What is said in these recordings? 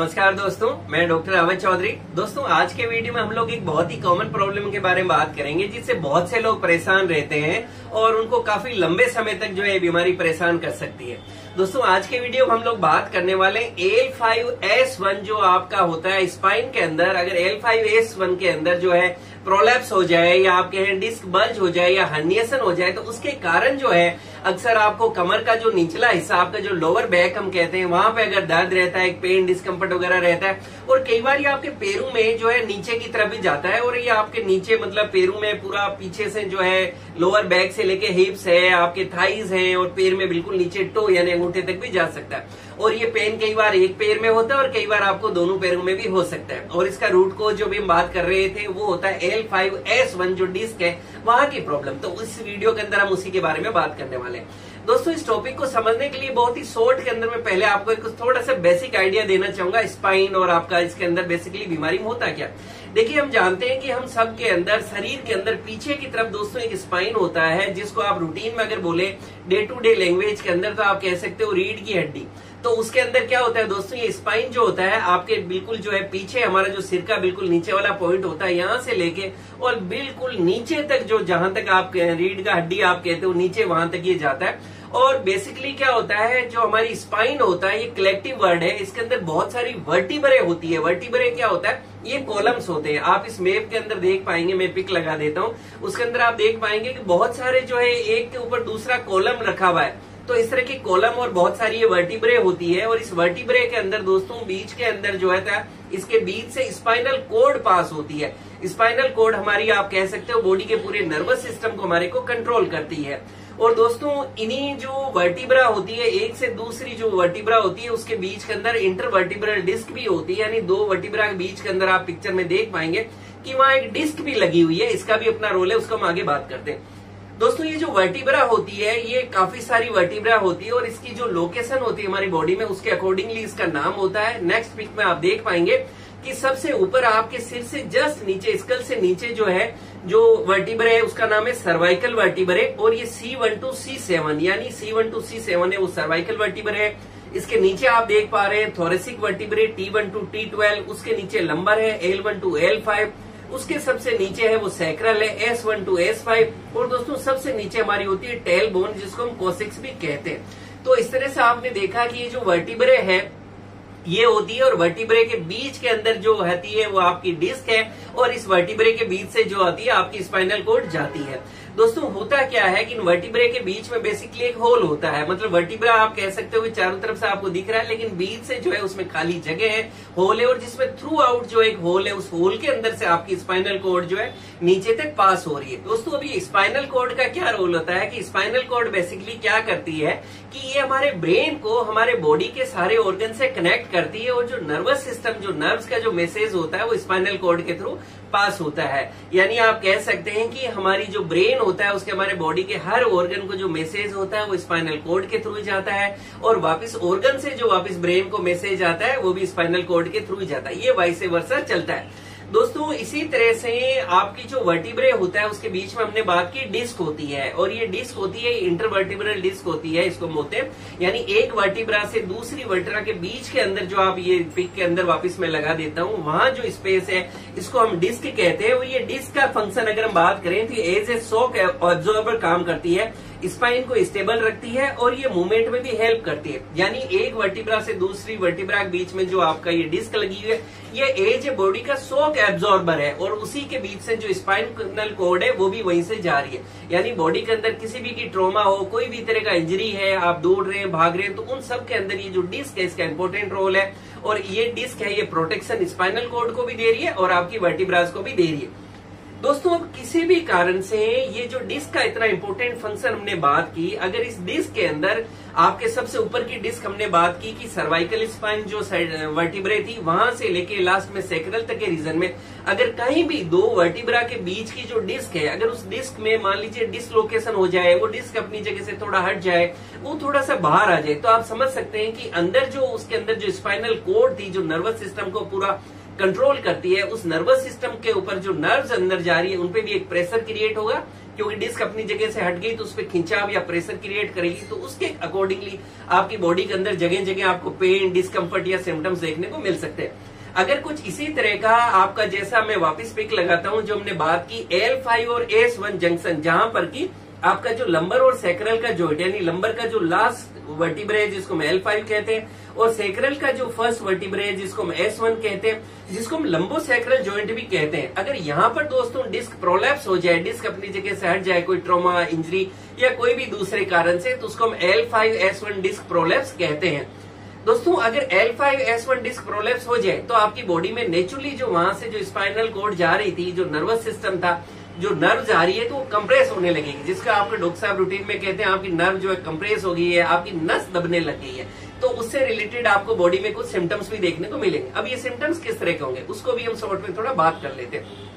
नमस्कार दोस्तों, मैं डॉक्टर अवध चौधरी। दोस्तों, आज के वीडियो में हम लोग एक बहुत ही कॉमन प्रॉब्लम के बारे में बात करेंगे, जिससे बहुत से लोग परेशान रहते हैं और उनको काफ़ी लंबे समय तक जो है बीमारी परेशान कर सकती है। दोस्तों, आज के वीडियो में हम लोग बात करने वाले एल फाइव एस वन जो आपका होता है स्पाइन के अंदर। अगर एल फाइव एस वन के अंदर जो है प्रोलैप्स हो जाए या आपके डिस्क बल्ज हो जाए या हर्निएशन हो जाए तो उसके कारण जो है अक्सर आपको कमर का जो निचला हिस्सा, आपका जो लोअर बैक हम कहते हैं, वहाँ पे अगर दर्द रहता है पेन डिस्कम्फर्ट वगैरह रहता है, और कई बार ये आपके पेरू में जो है नीचे की तरफ़ भी जाता है, और ये आपके नीचे मतलब पेरू में पूरा पीछे से जो है लोअर बैक से लेके हिप्स है, आपके थाइज है, और पेर में बिल्कुल नीचे टो यानी अंगूठे तक भी जा सकता है। और ये पेन कई बार एक पैर में होता है और कई बार आपको दोनों पैरों में भी हो सकता है। और इसका रूट को जो भी हम बात कर रहे थे, वो होता है एल फाइव एस वन जो डिस्क है, वहाँ की प्रॉब्लम तो इस वीडियो के अंदर हम उसी के बारे में बात करने वाले दोस्तों, इस टॉपिक को समझने के लिए बहुत ही शॉर्ट के अंदर मैं पहले आपको एक थोड़ा सा बेसिक आइडिया देना चाहूँगा स्पाइन और आपका इसके अंदर बेसिकली बीमारी होता क्या। देखिए, हम जानते हैं कि हम सब के अंदर, शरीर के अंदर पीछे की तरफ़ दोस्तों एक स्पाइन होता है, जिसको आप रूटीन में अगर बोले डे टू डे लैंग्वेज के अंदर तो आप कह सकते हो रीढ़ की हड्डी। तो उसके अंदर क्या होता है दोस्तों, ये स्पाइन जो होता है, आपके बिल्कुल जो है पीछे, हमारा जो सिर का बिल्कुल नीचे वाला पॉइंट होता है यहाँ से लेके और बिल्कुल नीचे तक जो जहाँ तक आप रीढ़ का हड्डी आप कहते हो, नीचे वहाँ तक ये जाता है। और बेसिकली क्या होता है, जो हमारी स्पाइन होता है, ये कलेक्टिव वर्ड है, इसके अंदर बहुत सारी वर्टिबरे होती है। वर्टिबरे क्या होता है, ये कॉलम्स होते हैं। आप इस मैप के अंदर देख पाएँगे, मैं पिक लगा देता हूँ। उसके अंदर आप देख पाएँगे कि बहुत सारे जो है, एक के ऊपर दूसरा कॉलम रखा हुआ है। तो इस तरह की कॉलम और बहुत सारी ये वर्टिब्रे होती है और इस वर्टिब्रे के अंदर दोस्तों, बीच के अंदर जो है इसके बीच से स्पाइनल कोड पास होती है। स्पाइनल कोड हमारी, आप कह सकते हो बॉडी के पूरे नर्वस सिस्टम को हमारे को कंट्रोल करती है। और दोस्तों, इन्हीं जो वर्टिब्रा होती है, एक से दूसरी जो वर्टिब्रा होती है, उसके बीच के अंदर इंटर वर्टिब्रल डिस्क भी होती है, यानी दो वर्टिब्रा के बीच के अंदर आप पिक्चर में देख पाएँगे कि वहाँ एक डिस्क भी लगी हुई है, इसका भी अपना रोल है, उसको हम आगे बात करते हैं। दोस्तों, ये जो वर्टिब्रा होती है, ये काफ़ी सारी वर्टिब्रा होती है और इसकी जो लोकेशन होती है हमारी बॉडी में, उसके अकॉर्डिंगली इसका नाम होता है। नेक्स्ट पिक में आप देख पाएँगे कि सबसे ऊपर आपके सिर से जस्ट नीचे स्कल से नीचे जो है, जो वर्टिब्रे है, उसका नाम है सर्वाइकल वर्टिब्रे और ये C one two C seven यानी C one two C seven है, वो सर्वाइकल वर्टिब्रे है। इसके नीचे आप देख पा रहे हैं thoracic vertebrae T one two T twelve उसके नीचे लंबर है L one two L five उसके सबसे नीचे है वो सैक्रल है S one two S five और दोस्तों, सबसे नीचे हमारी होती है टेल बोन जिसको हम कोसिक्स भी कहते हैं। तो इस तरह से आपने देखा कि ये जो वर्टिब्रे है, ये होती है और वर्टिब्रे के बीच के अंदर जो होती है वो आपकी डिस्क है और इस वर्टिब्रे के बीच से जो आती है, आपकी स्पाइनल कोड जाती है। दोस्तों, होता क्या है कि वर्टिब्रे के बीच में बेसिकली एक होल होता है। मतलब वर्टिब्रा आप कह सकते हो चारों तरफ़ से आपको दिख रहा है, लेकिन बीच से जो है उसमें खाली जगह है होल है, और जिसमें थ्रू आउट जो एक होल है, उस होल के अंदर से आपकी स्पाइनल कोड जो है नीचे तक पास हो रही है। दोस्तों अभी स्पाइनल कोड का क्या रोल होता है कि स्पाइनल कोड बेसिकली क्या करती है कि ये हमारे ब्रेन को, हमारे बॉडी के सारे ऑर्गन से कनेक्ट करती है और जो नर्वस सिस्टम जो नर्व्स का जो मैसेज होता है, वो स्पाइनल कोड के थ्रू पास होता है। यानी आप कह सकते हैं कि हमारी जो ब्रेन होता है, उसके हमारे बॉडी के हर ऑर्गन को जो मैसेज होता है, वो स्पाइनल कोड के थ्रू जाता है और वापस ऑर्गन से जो वापस ब्रेन को मैसेज आता है, वो भी स्पाइनल कोड के थ्रू जाता है। ये वाइसे वर्षा चलता है। दोस्तों, इसी तरह से आपकी जो वर्टिब्रे होता है, उसके बीच में हमने बात की डिस्क होती है। और ये डिस्क होती है इंटरवर्टिब्रल डिस्क होती है, इसको हैं। यानी एक वर्टिब्रा से दूसरी वर्टिब्रा के बीच के अंदर जो आप ये पिक के अंदर वापस मैं लगा देता हूँ, वहाँ जो स्पेस है, इसको हम डिस्क कहते हैं। वो ये डिस्क का फ़ंक्शन अगर हम बात करें तो एज ए शॉक ऑब्जॉर्बर काम करती है। स्पाइन को स्टेबल रखती है और ये मूवमेंट में भी हेल्प करती है। यानी एक वर्टिब्रा से दूसरी वर्टिब्रा के बीच में जो आपका ये डिस्क लगी हुई है, ये एज बॉडी का सोक एब्जॉर्बर है और उसी के बीच से जो स्पाइनल कोड है, वो भी वहीं से जा रही है। यानी बॉडी के अंदर किसी भी की ट्रोमा हो, कोई भी तरह का इंजरी है, आप दौड़ रहे हैं, भाग रहे हैं तो उन सब के अंदर ये जो डिस्क है, इसका इंपॉर्टेंट रोल है। और ये डिस्क है, ये प्रोटेक्शन स्पाइनल कोड को भी दे रही है और आपकी वर्टिब्राज को भी दे रही है। दोस्तों, अब किसी भी कारण से ये जो डिस्क का इतना इम्पोर्टेंट फ़ंक्शन हमने बात की, अगर इस डिस्क के अंदर आपके सबसे ऊपर की डिस्क हमने बात की कि सर्वाइकल स्पाइन जो वर्टिब्रे थी, वहाँ से लेके लास्ट में सेक्रल तक के रीजन में, अगर कहीं भी दो वर्टिब्रा के बीच की जो डिस्क है, अगर उस डिस्क में मान लीजिए डिसलोकेशन हो जाए, वो डिस्क अपनी जगह से थोड़ा हट जाए, वो थोड़ा सा बाहर आ जाए तो आप समझ सकते हैं कि अंदर जो, उसके अंदर जो स्पाइनल कोड थी, जो नर्वस सिस्टम को पूरा कंट्रोल करती है, उस नर्वस सिस्टम के ऊपर जो नर्व्स अंदर जा रही है उनपे भी एक प्रेशर क्रिएट होगा। क्योंकि डिस्क अपनी जगह से हट गई तो उस पर खिंचाव या प्रेशर क्रिएट करेगी तो उसके अकॉर्डिंगली आपकी बॉडी के अंदर जगह जगह आपको पेन डिस्कम्फर्ट या सिम्टम्स देखने को मिल सकते हैं। अगर कुछ इसी तरह का आपका, जैसा मैं वापस पिक लगाता हूँ, जो हमने बात की एल फाइव और एस वन जंक्शन जहाँ पर की आपका जो लंबर और सेक्रल का जॉइंट यानी लंबर का जो लास्ट वर्टिब्रे है, जिसको हम एल फाइव कहते हैं, और सेक्रल का जो फ़र्स्ट वर्टिब्रे है, जिसको हम एस वन कहते हैं, जिसको हम लंबो सेक्रल जॉइंट भी कहते हैं। अगर यहाँ पर दोस्तों डिस्क प्रोलैप्स हो जाए डिस्क अपनी जगह से हट जाए, कोई ट्रोमा इंजरी या कोई भी दूसरे कारण से तो उसको हम L five S one disc prolapse कहते हैं। दोस्तों, अगर L five S one disc prolapse हो जाए तो आपकी बॉडी में नेचुरली जो वहाँ से जो स्पाइनल कोड जा रही थी, जो नर्वस सिस्टम था जो नर्व जा रही है तो वो कंप्रेस होने लगेगी, जिसका आपके डॉक्टर साहब रूटीन में कहते हैं, आपकी नर्व जो है कंप्रेस हो गई है, आपकी नस दबने लग गई है। तो उससे रिलेटेड आपको बॉडी में कुछ सिम्टम्स भी देखने को मिलेंगे। अब ये सिम्टम्स किस तरह के होंगे, उसको भी हम शॉर्ट में थोड़ा बात कर लेते हैं।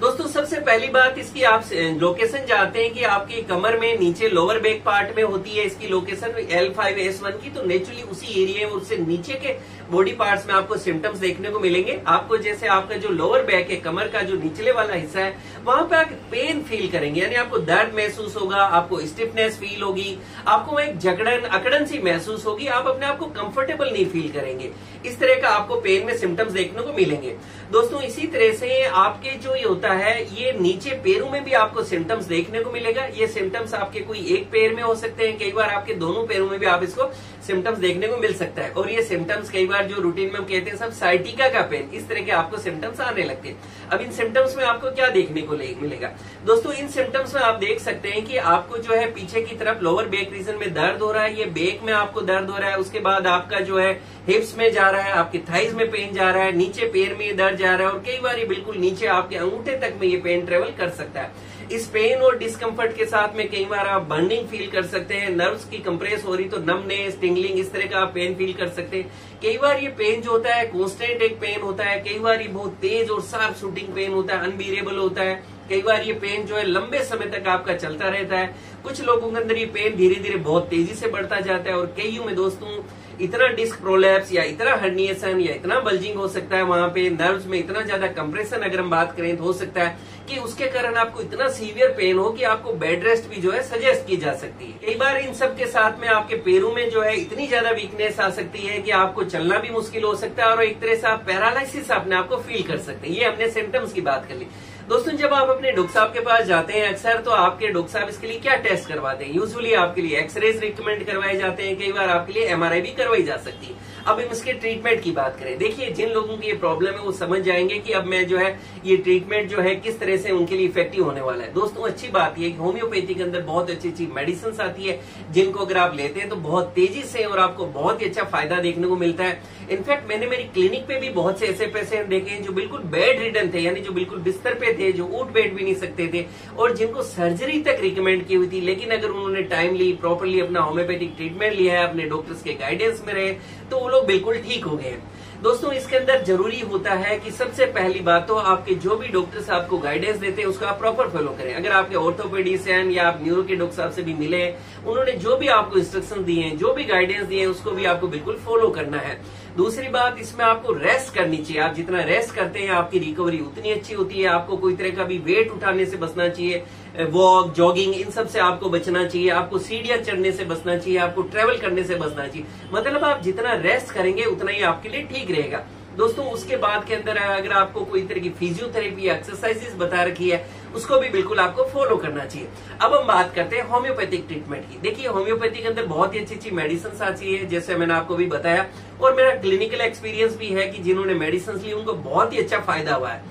दोस्तों, सबसे पहली बात, इसकी आप लोकेशन जानते हैं कि आपकी कमर में नीचे लोअर बैक पार्ट में होती है, इसकी location L five S one की तो नेचुरली उसी एरिया में, उससे नीचे के बॉडी पार्ट्स में आपको सिम्टम्स देखने को मिलेंगे। आपको जैसे आपका जो लोअर बैक है, कमर का जो निचले वाला हिस्सा है, वहाँ पे आप पेन फील करेंगे। यानी आपको दर्द महसूस होगा, आपको स्टिफनेस फील होगी, आपको एक जकड़न, अकड़न सी महसूस होगी, आप अपने आप को कंफर्टेबल नहीं फील करेंगे। इस तरह का आपको पेन में सिम्टम्स देखने को मिलेंगे। दोस्तों, इसी तरह से आपके जो ये होता है, ये नीचे पैरों में भी आपको सिम्टम्स देखने को मिलेगा। ये सिम्टम्स आपके कोई एक पैर में हो सकते हैं, कई बार आपके दोनों पैरों में भी आप इसको सिम्टम्स देखने को मिल सकता है। और ये सिम्टम्स कई बार जो रूटीन में हम कहते हैं, सब साइटिका का पेन इस तरह के आपको सिम्टम्स आने लगते हैं। अब इन सिम्टम्स में आपको क्या देखने को मिलेगा? दोस्तों, इन सिम्टम्स में आप देख सकते हैं कि आपको जो है, पीछे की तरफ़ लोअर बेक रीजन में दर्द हो रहा है, ये बेक में आपको दर्द हो रहा है, उसके बाद आपका जो है हिप्स में जा रहा है, आपके थाइज में पेन जा रहा है, नीचे पैर में ये दर्द जा रहा है, और कई बार ये बिल्कुल नीचे आपके अंगूठे तक में ये पेन ट्रेवल कर सकता है। इस पेन और डिस्कम्फर्ट के साथ में कई बार आप बर्निंग फील कर सकते हैं नर्व्स की कंप्रेस हो रही तो नमने स्टिंगलिंग इस तरह का आप पेन फील कर सकते हैं। कई बार ये पेन जो होता है कॉन्स्टेंट एक पेन होता है, कई बार ये बहुत तेज और साफ़ शूटिंग पेन होता है अनबीरेबल होता है। कई बार ये पेन जो है, लंबे समय तक आपका चलता रहता है। कुछ लोगों के अंदर ये पेन धीरे धीरे बहुत तेज़ी से बढ़ता जाता है और कईयों में दोस्तों इतना डिस्क प्रोलैप्स या इतना हर्निएशन या इतना बल्जिंग हो सकता है वहाँ पे नर्व्स में इतना ज़्यादा कंप्रेशन अगर हम बात करें तो हो सकता है कि उसके कारण आपको इतना सीवियर पेन हो कि आपको बेड रेस्ट भी जो है सजेस्ट की जा सकती है। कई बार इन सब के साथ में आपके पैरों में जो है इतनी ज़्यादा वीकनेस आ सकती है कि आपको चलना भी मुश्किल हो सकता है और एक तरह से आप पैरालिसिस अपने आपको फील कर सकते हैं। ये हमने सिम्टम्स की बात कर ली। दोस्तों, जब आप अपने डॉक्टर साहब के पास जाते हैं अक्सर तो आपके डॉक्टर साहब इसके लिए क्या टेस्ट करवाते हैं? यूजुअली आपके लिए एक्सरेज रिकमेंड करवाए जाते हैं, कई बार आपके लिए एमआरआई भी करवाई जा सकती है। अब हम इसके ट्रीटमेंट की बात करें। देखिए, जिन लोगों की ये प्रॉब्लम है, वो समझ जाएँगे कि अब मैं जो है, ये ट्रीटमेंट जो है, किस तरह से उनके लिए इफ़ेक्टिव होने वाला है। दोस्तों, अच्छी बात यह कि होम्योपैथी के अंदर बहुत अच्छी अच्छी मेडिसिन आती है, जिनको अगर आप लेते हैं तो बहुत तेज़ी से और आपको बहुत ही अच्छा फ़ायदा देखने को मिलता है। इनफैक्ट मैंने मेरी क्लिनिक पे भी बहुत से ऐसे पेशेंट देखे हैं जो बिल्कुल बेड रिटर्न थे, यानी जो बिल्कुल बिस्तर पे थे, जो उठ बैठ भी नहीं सकते थे और जिनको सर्जरी तक रिकमेंड की हुई थी। लेकिन अगर उन्होंने टाइमली प्रॉपरली अपना होम्योपैथिक ट्रीटमेंट लिया है, अपने डॉक्टर्स के गाइडेंस में रहे तो वो लोग बिल्कुल ठीक हो गए। दोस्तों, इसके अंदर ज़रूरी होता है कि सबसे पहली बात तो आपके जो भी डॉक्टर्स आपको गाइडेंस देते हैं, उसको आप प्रॉपर फॉलो करें। अगर आपके ऑर्थोपेडिशियन या आप न्यूरो के डॉक्टर साहब से भी मिले उन्होंने जो भी आपको इंस्ट्रक्शन दिए हैं, जो भी गाइडेंस दिए हैं, उसको भी आपको बिल्कुल फॉलो करना है। दूसरी बात, इसमें आपको रेस्ट करनी चाहिए। आप जितना रेस्ट करते हैं, आपकी रिकवरी उतनी अच्छी होती है। आपको कोई तरह का भी वेट उठाने से बचना चाहिए वॉक जॉगिंग इन सबसे आपको बचना चाहिए। आपको सीढ़ियाँ चढ़ने से बचना चाहिए, आपको ट्रेवल करने से बचना चाहिए। मतलब आप जितना रेस्ट करेंगे, उतना ही आपके लिए ठीक रहेगा। दोस्तों, उसके बाद के अंदर अगर आपको कोई तरह की फिजियोथेरेपी एक्सरसाइजेस बता रखी है, उसको भी बिल्कुल आपको फॉलो करना चाहिए। अब हम बात करते हैं होम्योपैथिक ट्रीटमेंट की। देखिए होम्योपैथी के अंदर बहुत ही अच्छी अच्छी मेडिसिन आती है, जैसे मैंने आपको भी बताया, और मेरा क्लिनिकल एक्सपीरियंस भी है कि जिन्होंने मेडिसिन ली, उनको बहुत ही अच्छा फ़ायदा हुआ है।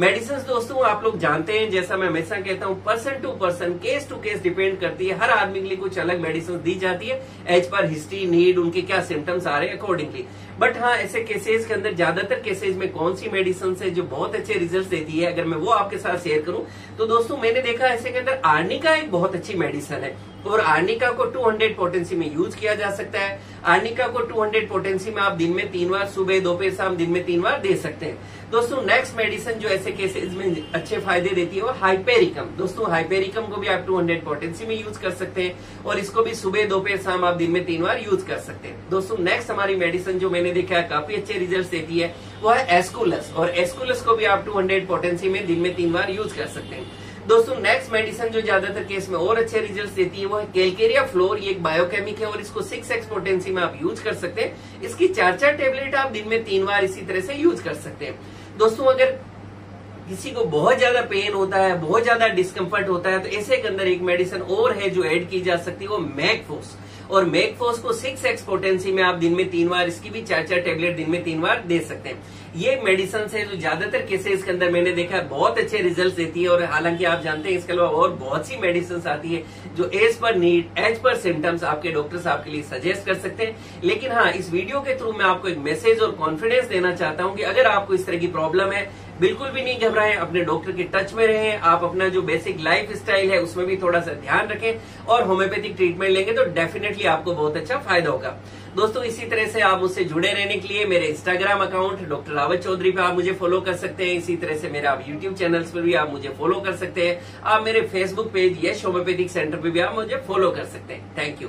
मेडिसिन दोस्तों, आप लोग जानते हैं, जैसा मैं हमेशा कहता हूँ person to person case to case depend करती है। हर आदमी के लिए कुछ अलग मेडिसिन दी जाती है। एज पर हिस्ट्री नीड उनके क्या सिम्टम्स आ रहे हैं अकॉर्डिंगली बट हाँ ऐसे केसेस के अंदर ज़्यादातर केसेस में कौन सी मेडिसिन है जो बहुत अच्छे रिज़ल्ट देती है? अगर मैं वो आपके साथ शेयर करूँ तो दोस्तों, मैंने देखा ऐसे के अंदर आर्निका एक बहुत अच्छी मेडिसिन है। और आर्निका को 200 पोटेंसी में यूज़ किया जा सकता है। आर्निका को 200 पोटेंसी में आप दिन में तीन बार, सुबह, दोपहर, शाम दिन में तीन बार दे सकते हैं। दोस्तों नेक्स्ट मेडिसिन जो ऐसे केसेस में अच्छे फ़ायदे देती है वो हाइपेरिकम दोस्तों हाइपेरिकम को भी आप 200 पोटेंसी में यूज़ कर सकते हैं और इसको भी सुबह, दोपहर, शाम आप दिन में तीन बार यूज़ कर सकते हैं। दोस्तों नेक्स्ट हमारी मेडिसिन जो मैंने देखा है, काफ़ी अच्छे रिज़ल्ट देती है, वो है एस्कुलस और एस्कुलस को भी आप टू पोटेंसी में दिन में तीन बार यूज़ कर सकते हैं। दोस्तों नेक्स्ट मेडिसिन जो ज़्यादातर केस में और अच्छे रिज़ल्ट देती है, वो है कैलकेरिया फ्लोर ये एक बायोकेमिक है और इसको सिक्स एक्स पोटेंसी में आप यूज़ कर सकते हैं। इसकी चार चार टेबलेट आप दिन में तीन बार इसी तरह से यूज़ कर सकते हैं। दोस्तों, अगर किसी को बहुत ज़्यादा पेन होता है, बहुत ज़्यादा डिस्कम्फर्ट होता है तो ऐसे के अंदर एक मेडिसिन और है जो ऐड की जा सकती है, वो मैकफोस और मेकफोस को सिक्स एक्स पोटेंसी में आप दिन में तीन बार इसकी भी चार चार टेबलेट दिन में तीन बार दे सकते हैं। ये मेडिसिन है जो ज़्यादातर केसेस के अंदर मैंने देखा है, बहुत अच्छे रिज़ल्ट देती है और हालाँकि आप जानते हैं, इसके अलावा और बहुत सी मेडिसिन आती है जो एज पर नीड एज पर सिम्टम्स आपके डॉक्टर्स आपके लिए सजेस्ट कर सकते हैं। लेकिन हाँ इस वीडियो के थ्रू मैं आपको एक मैसेज और कॉन्फिडेंस देना चाहता हूँ कि अगर आपको इस तरह की प्रॉब्लम है, बिल्कुल भी नहीं घबराएँ, अपने डॉक्टर के टच में रहें, आप अपना जो बेसिक लाइफ स्टाइल है, उसमें भी थोड़ा सा ध्यान रखें और होम्योपैथिक ट्रीटमेंट लेंगे तो डेफिनेटली आपको बहुत अच्छा फ़ायदा होगा। दोस्तों, इसी तरह से आप मुझसे जुड़े रहने के लिए मेरे Instagram account doctor Rawat Chaudhary पे आप मुझे फॉलो कर सकते हैं। इसी तरह से मेरे आप यूट्यूब चैनल्स पर भी आप मुझे फॉलो कर सकते हैं। आप मेरे Facebook page Yash Homeopathic Centre पे भी आप मुझे फॉलो कर सकते हैं। Thank you